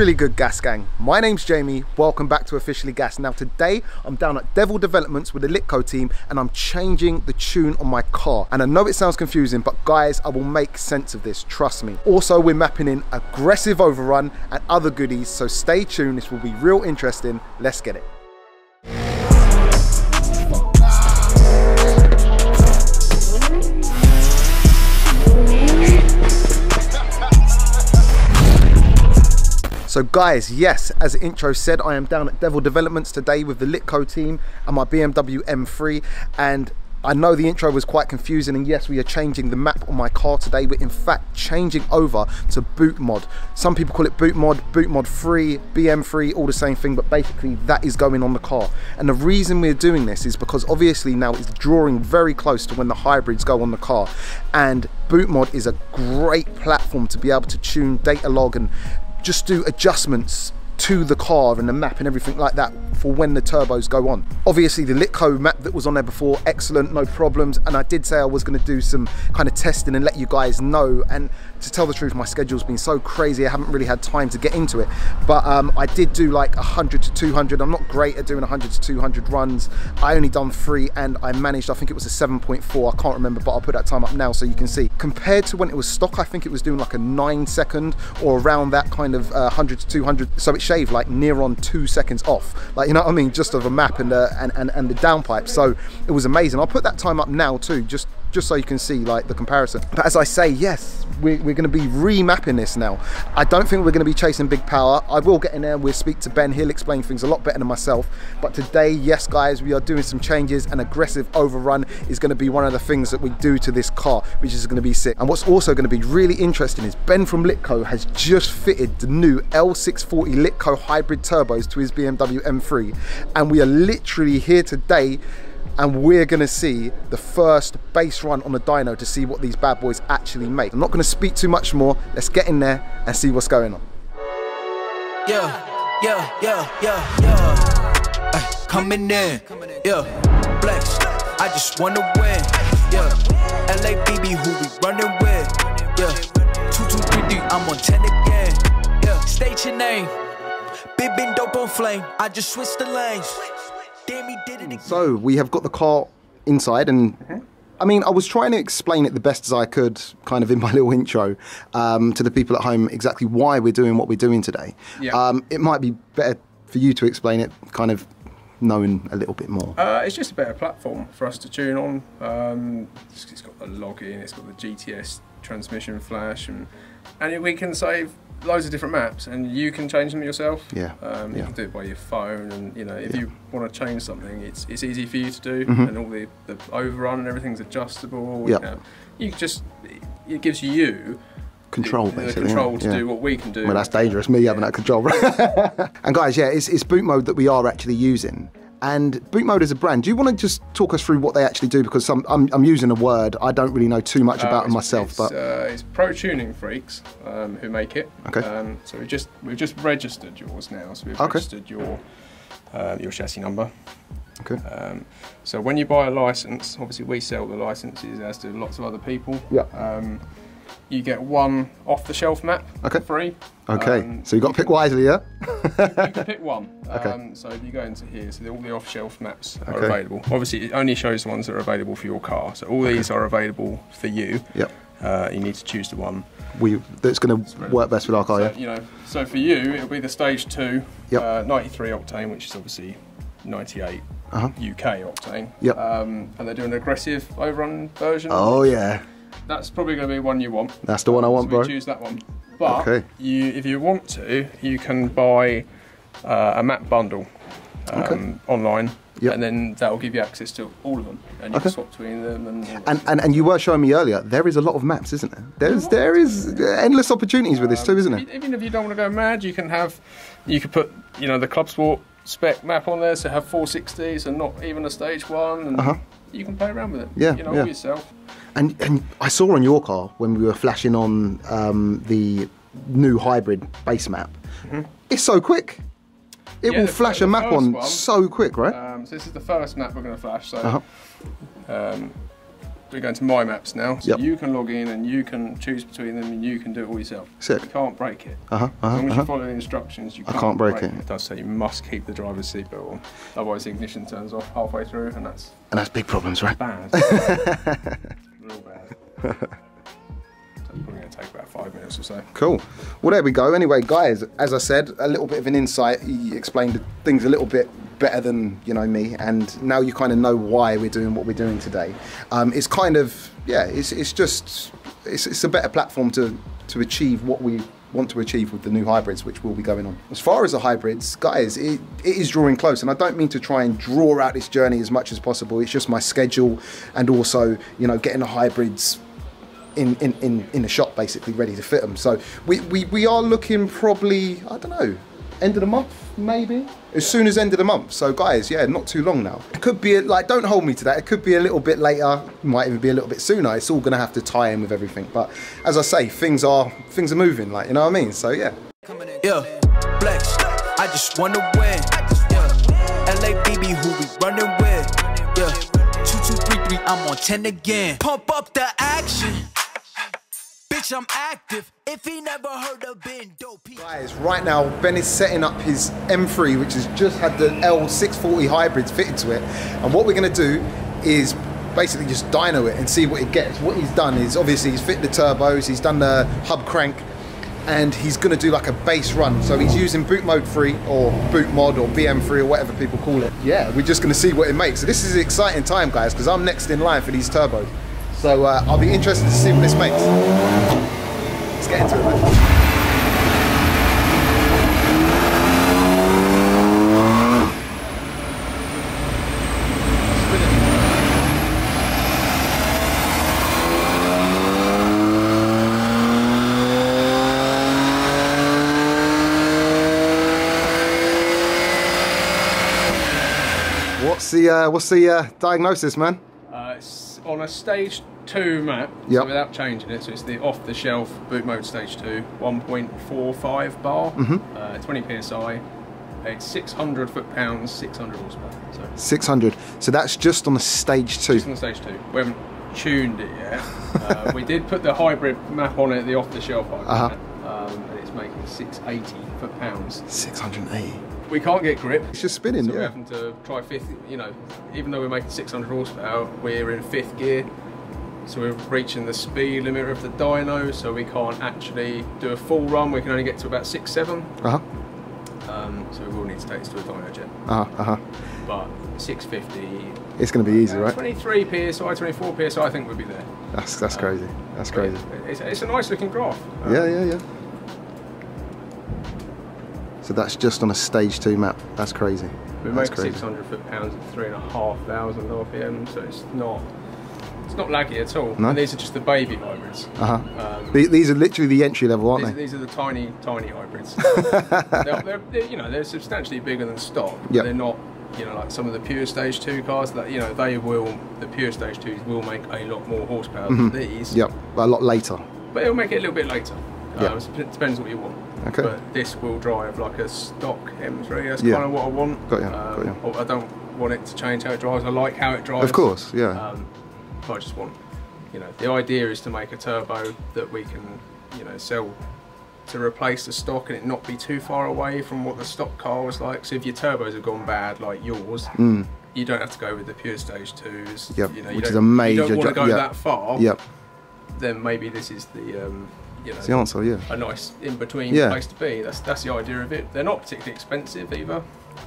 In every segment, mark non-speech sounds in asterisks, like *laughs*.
really good gas gang. My name's jamie. Welcome back to officially gassed. Now today i'm down at devil developments with the littco team and i'm changing the tune on my car. And i know it sounds confusing but guys i will make sense of this. Trust me. Also we're mapping in aggressive overrun and other goodies so stay tuned. This will be real interesting. Let's get it So guys, yes, as intro said, I am down at Devil Developments today with the Littco team and my BMW M3 and I know the intro was quite confusing and yes, we are changing the map on my car today. We're in fact changing over to boot mod. Some people call it boot mod, boot mod 3, BM3, all the same thing, but basically that is going on the car. And the reason we're doing this is because obviously now it's drawing very close to when the hybrids go on the car. And boot mod is a great platform to be able to tune data log and just do adjustments to the car and the map and everything like that for when the turbos go on. Obviously the Littco map that was on there before, excellent, no problems. And I did say I was gonna do some kind of testing and let you guys know. And to tell the truth, my schedule's been so crazy, I haven't really had time to get into it. But um, I did do like 100 to 200. I'm not great at doing 100 to 200 runs. I only done three and I managed, I think it was a 7.4, I can't remember, but I'll put that time up now so you can see. Compared to when it was stock, I think it was doing like a nine second or around that kind of uh, 100 to 200. So it shaved like near on two seconds off. Like, you know what I mean? Just of a map and, uh, and, and, and the downpipe. So it was amazing. I'll put that time up now too, just just so you can see like the comparison. But as I say, yes, we're, we're going to be remapping this now. I don't think we're going to be chasing big power. I will get in there, we'll speak to Ben, he'll explain things a lot better than myself. But today, yes guys, we are doing some changes and aggressive overrun is going to be one of the things that we do to this car, which is going to be sick. And what's also going to be really interesting is Ben from Littco has just fitted the new L640 Littco hybrid turbos to his BMW M3. And we are literally here today and we're gonna see the first base run on the dyno to see what these bad boys actually make. I'm not gonna speak too much more. Let's get in there and see what's going on. Yeah, yeah, yeah, yeah, yeah. Ay, coming in, yeah. Flex, I just wanna win, yeah. LABB, who we running with, yeah. Two, two, three, three, I'm on 10 again, yeah. State your name, big, big dope on flame. I just switched the lanes. So we have got the car inside and I mean, I was trying to explain it the best as I could, kind of in my *laughs* little intro, um, to the people at home exactly why we're doing what we're doing today. Yeah. Um, it might be better for you to explain it, kind of knowing a little bit more. Uh, it's just a better platform for us to tune on. Um, it's, it's got the login, it's got the GTS transmission flash, and and we can save loads of different maps, and you can change them yourself. Yeah, Um, you yeah. can do it by your phone, and you know if Yeah. you want to change something, it's it's easy for you to do, Mhm. and all the, the overrun and everything's adjustable. Yeah. You, know, you just it gives you Control, the, the basically. control yeah. to Yeah. do what we can do. Well, that's dangerous, me having that control. *laughs* and guys, yeah, it's, it's boot mod that we are actually using. And boot mod is a brand. Do you want to just talk us through what they actually do? Because some, I'm, I'm using a word I don't really know too much Uh, about myself. it's, But uh, it's Pro Tuning Freaks um, who make it. Okay. Um, so we just we've just registered yours now. So we've Okay. registered your uh, your chassis number. okay, Um, so when you buy a license, obviously we sell the licenses as do lots of other people. Yeah. You get one off-the-shelf map Okay. free. okay. Um, so you got to pick wisely, yeah. you can *laughs* pick one. Okay. Um, so if you go into here, so all the off-shelf maps are Okay. available. Obviously, it only shows the ones that are available for your car. So all these are available for you. Yep. Uh, you need to choose the one. We that's going to work best with our car, So, yeah. you know, so for you, it'll be the stage two, Yep. uh, 93 octane, which is obviously 98 Uh-huh. UK octane. Yep. Um, and they're doing an aggressive overrun version. Oh yeah, That's probably going to be one you want. that's the one I want, so bro. choose that one. But Okay. you, if you want to, you can buy uh, a map bundle um, Okay. online. Yep. And then that will give you access to all of them, and you Okay. can swap between them. And, And, and and you were showing me earlier. There is a lot of maps, isn't there? There's there is endless opportunities with this too, isn't Um, there? Even if you don't want to go mad, you can have, you could put, you know, the Club Sport spec map on there, so have 460s and not even a stage one, and Uh-huh. you can play around with it. Yeah, you know, yeah. yourself. And and I saw on your car when we were flashing on um, the new hybrid base map. It's so quick. It. Yeah, will flash the a map on one- so quick, right? Um, so this is the first map we're going to flash. So, Uh-huh. um, we're going to my maps now. So Yep. you can log in and you can choose between them and you can do it all yourself. Sick. You can't break it. Uh huh. As Uh long as huh. you follow the instructions, you I can't, can't break it. It does say you must keep the driver's seatbelt on. Otherwise, the ignition turns off halfway through, and that's And that's big problems, right? bad. *laughs* probably going to take about five minutes or so. Cool. Well, there we go. Anyway, guys, as I said, a little bit of an insight. He explained things a little bit better than you know me, and now you kind of know why we're doing what we're doing today. Um, it's kind of yeah, it's it's just it's, it's a better platform to to achieve what we want to achieve with the new hybrids which will be going on as far as the hybrids guys it, it is drawing close and i don't mean to try and draw out this journey as much as possible it's just my schedule and also you know getting the hybrids in, in, in, in the shop basically ready to fit them. So we, we, we are looking probably, I don't know, end of the month maybe? As soon as end of the month. So guys, yeah, not too long now. It could be, like, don't hold me to that. It could be a little bit later, might even be a little bit sooner. It's all gonna have to tie in with everything. But as I say, things are, things are moving, like, you know what I mean? So yeah. Yeah, flex. I just wanna win. Yeah, LABB who we running with. Yeah, two two three three. I'm on ten again. Pump up the action. Bitch, I'm active. If he never heard of Ben Dope, Guys, right now Ben is setting up his M3, which has just had the L640 hybrids fitted to it. And what we're going to do is basically just dyno it and see what it gets. What he's done is obviously he's fitted the turbos, he's done the hub crank, and he's going to do like a base run. So he's using boot mod 3 or boot mod or BM3 or whatever people call it. Yeah, we're just going to see what it makes. So this is an exciting time, guys, because I'm next in line for these turbos. So uh, I'll be interested to see what this makes. Let's get into it, man. What's the uh, what's the uh, diagnosis, man? Uh, it's on a stage two map, Yep. so without changing it, so it's the off-the-shelf boot mod stage two, 1.45 bar, Mm-hmm. uh, 20 psi, it's 600 foot-pounds, 600 horsepower. So 600. So that's just on the stage two. just on stage two. We haven't tuned it yet. uh, we did put the hybrid map on it, the off-the-shelf hybrid Uh-huh. um, and it's making 680 foot-pounds. 680. We can't get grip. It's just spinning, So we're having to try fifth, you know, even though we're making 600 horsepower, we're in fifth gear. So we're reaching the speed limit of the dyno, so we can't actually do a full run. We can only get to about six, seven. Uh huh. Um, so we will need to take this to a dyno jet. Uh huh. Uh huh. But 650, It's going to be easy, uh, right? 23 psi, 24 psi, I think we'd be there. That's that's crazy. That's crazy. It's, it's a nice looking graph. Um, Yeah, yeah, yeah. So that's just on a stage two map. That's crazy. We That's make crazy. 600 foot pounds at three and a half thousand RPM, so it's not. It's not laggy at all. No? And these are just the baby hybrids. Uh huh. Um, These are literally the entry level, aren't These, they? these are the tiny, tiny hybrids. *laughs* they're, they're, they're, you know, they're substantially bigger than stock. Yep. They're not, you know, like some of the pure stage two cars. That you know, they will. The pure stage twos will make a lot more horsepower than these. Mm-hmm. Yep. But a lot later. But it'll make it a little bit later. Uh, it depends what you want. Okay. But this will drive like a stock M3. That's Yeah. kind of what I want. Got ya, Um, got ya. I don't want it to change how it drives. I like how it drives. Of course, yeah. Um, I just want, you know, the idea is to make a turbo that we can, you know, sell to replace the stock and it not be too far away from what the stock car was like. So if your turbos have gone bad, like yours, you don't have to go with the pure stage twos. Mm. Yep, You know, you which is a major You don't want to go yeah. that far. Yep. Then maybe this is the, um, you know, It's the answer, yeah. a nice in between Yeah. place to be. That's that's the idea of it. They're not particularly expensive either.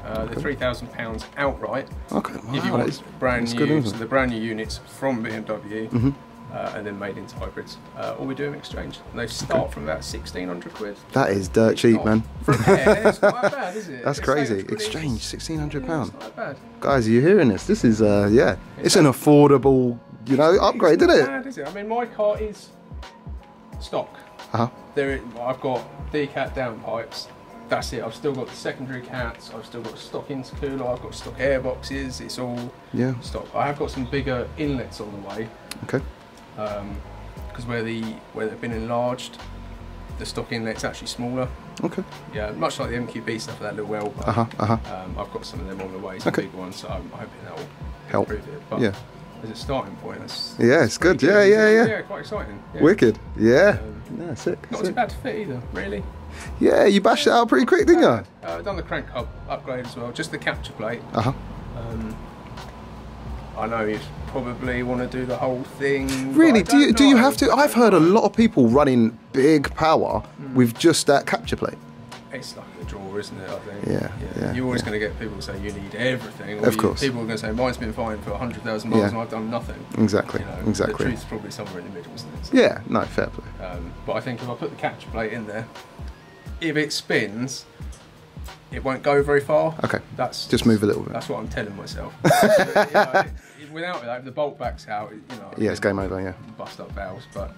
Uh, they're three thousand pounds outright. Okay. if you wow, want brand new, good, so the brand new units from BMW, Mm-hmm. uh, and then made into hybrids. Uh, all we do in exchange. And they start from about sixteen hundred quid. That is dirt cheap, *laughs* Not- man. It's not bad, is it? That's It's crazy. 800 quid each. Exchange, sixteen hundred pound. it's not bad. Guys, are you hearing this? This is uh yeah. It's an affordable, you know, upgrade, It's isn't it? Bad, is it? I mean, my car is stock. Uh-huh. There, I've got decat downpipes. That's it. I've still got the secondary cats. I've still got stock intercooler. I've got stock airboxes. It's all Yeah. stock. I have got some bigger inlets on the way Okay. because where the where they've been enlarged, the stock inlet's actually smaller. Okay. Yeah, much like the MQB stuff that little well. Uh huh. Uh huh. Um, I've got some of them on the way, some Okay. big ones. So I'm hoping that will Help. improve it. But Yeah. as a starting point, that's Yeah, it's pretty good. Yeah, yeah, yeah. Yeah, quite exciting. Yeah. Wicked. Yeah. Um, Yeah, sick. Not too bad to fit either, really. Yeah, you bashed it out pretty quick, didn't you? Uh, I've done the crank hub upgrade as well, just the capture plate. Uh huh. Um, I know you probably want to do the whole thing. Really? Do you do you have to? I've heard a lot of people running big power Hmm. with just that capture plate. It's like a draw, isn't it? I think. Yeah, yeah, You're always yeah. going to get people say you need everything. or Of you- course. People are going to say mine's been fine for 100,000 miles Yeah. and I've done nothing. Exactly. You know, exactly. The truth's probably somewhere in the middle, isn't it? So, Yeah. No, fair play. Um, but I think if I put the capture plate in there, if it spins, it won't go very far. Okay. That's Just move a little bit. That's what I'm telling myself. *laughs* you know, if- without that, if the bolt back's out, you know. Yeah, it's game over. Yeah. Bust up valves, but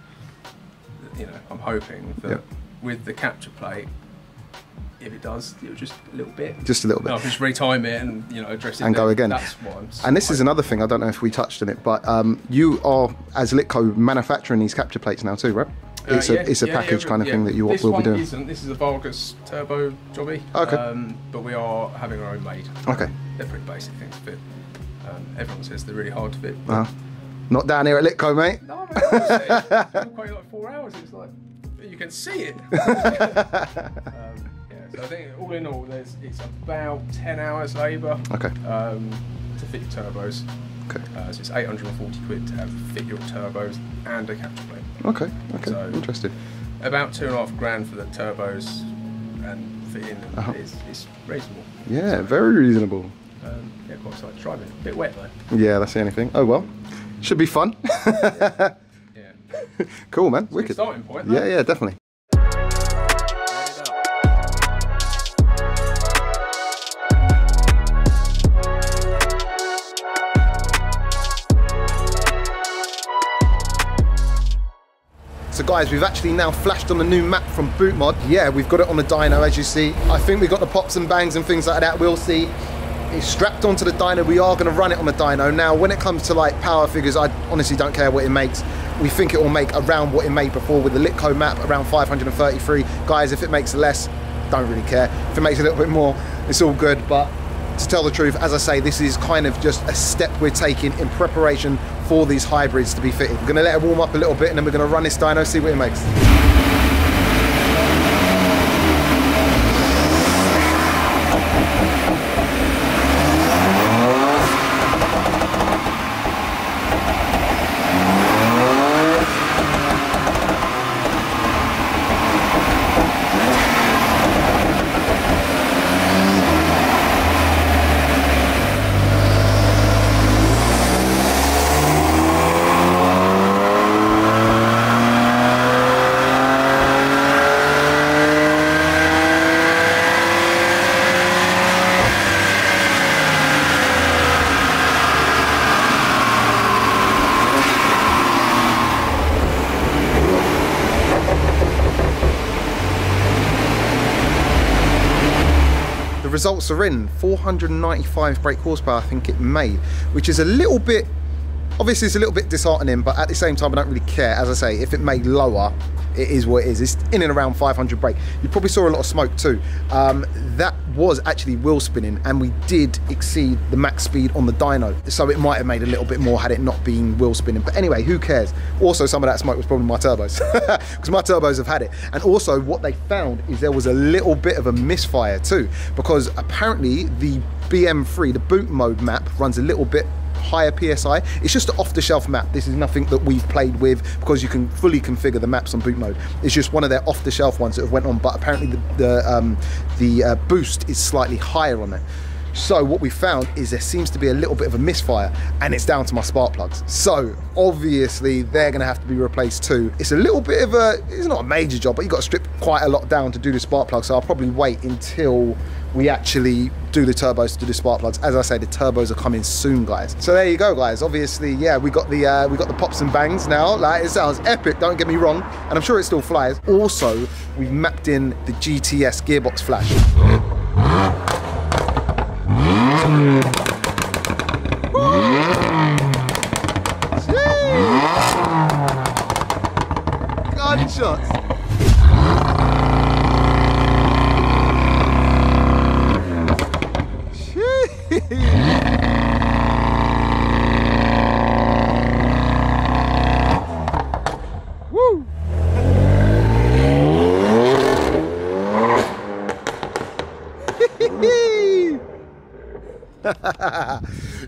you know, I'm hoping that Yep. with the capture plate, if it does, it'll just a little bit. Just a little bit. No, just retime it and you know address it And go again. That's what I'm. And this is another thing. I don't know if we touched on it, but um, you are as Littco manufacturing these capture plates now too, right? Uh, It's yeah, a it's a yeah, package yeah, kind of thing that you will this will one be doing. Isn't. This is a Vargas turbo jobby. Okay. Um, but we are having our own made. Okay. They're pretty basic things to fit. Um, everyone says they're really hard to fit. Uh-huh. Not down here at Littco, mate. No, man, honestly, it took quite like four hours. It's like you can see it. *laughs* um, yeah, so I think all in all, there's it's about ten hours labour Okay. um, to fit your turbos. Okay. Uh, so it's 840 quid to have fit your turbos and a capture plate. Okay. Okay. So- Interesting. About two and a half grand for the turbos and fitting them Uh-huh. is, is reasonable. Yeah. Very reasonable. Um, yeah, quite excited to try it. A bit wet though. Yeah. That's the only thing. Oh well. Should be fun. Yeah. *laughs* cool, man. Good Wicked. starting point. Yeah. Yeah. Definitely. So guys, we've actually now flashed on the new map from Bootmod. Yeah, we've got it on the dyno as you see. I think we've got the pops and bangs and things like that, we'll see. It's strapped onto the dyno, we are gonna run it on the dyno. Now, when it comes to like power figures, I honestly don't care what it makes. We think it will make around what it made before with the Littco map, around 533. Guys, if it makes less, don't really care. If it makes a little bit more, it's all good, but to tell the truth, as I say, this is kind of just a step we're taking in preparation for these hybrids to be fitted. We're gonna let it warm up a little bit and then we're gonna run this dyno, see what it makes. Results are in 495 brake horsepower, I think it made, which is a little bit, obviously, it's a little bit disheartening, but at the same time, I don't really care. As I say, if it made lower, it is what it is. It's in and around 500 brake. You probably saw a lot of smoke too. Um, that was actually wheel spinning, and we did exceed the max speed on the dyno, so it might have made a little bit more had it not been wheel spinning. But anyway, who cares? Also, some of that smoke was probably my turbos, *laughs* because my turbos have had it. And also, what they found is there was a little bit of a misfire too, because apparently the BM3, the boot mod map, runs a little bit higher PSI. It's just an off-the-shelf map. This is nothing that we've played with because you can fully configure the maps on boot mod. It's just one of their off-the-shelf ones that have went on, but apparently the the, um, the uh, boost is slightly higher on it. So what we found is there seems to be a little bit of a misfire and it's down to my spark plugs. So obviously they're gonna have to be replaced too. It's a little bit of a, it's not a major job, but you've got to strip quite a lot down to do the spark plug. So I'll probably wait until we actually do the turbos to do the spark plugs. As I say, the turbos are coming soon, guys. So there you go, guys. Obviously, yeah, we got the uh, we got the pops and bangs now. Like it sounds epic. Don't get me wrong, and I'm sure it still flies. Also, we've mapped in the GTS gearbox flash. Woo!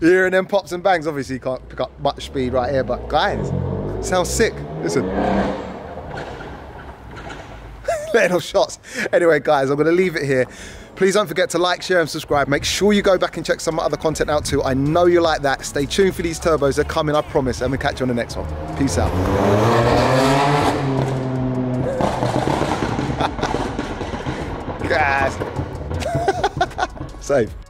and then them pops and bangs. Obviously, you can't pick up much speed right here, but guys, sounds sick. Listen. *laughs* little shots. Anyway, guys, I'm going to leave it here. Please don't forget to like, share, and subscribe. Make sure you go back and check some other content out too. I know you like that. Stay tuned for these turbos. They're coming, I promise. And we'll catch you on the next one. Peace out. *laughs* *laughs* Safe.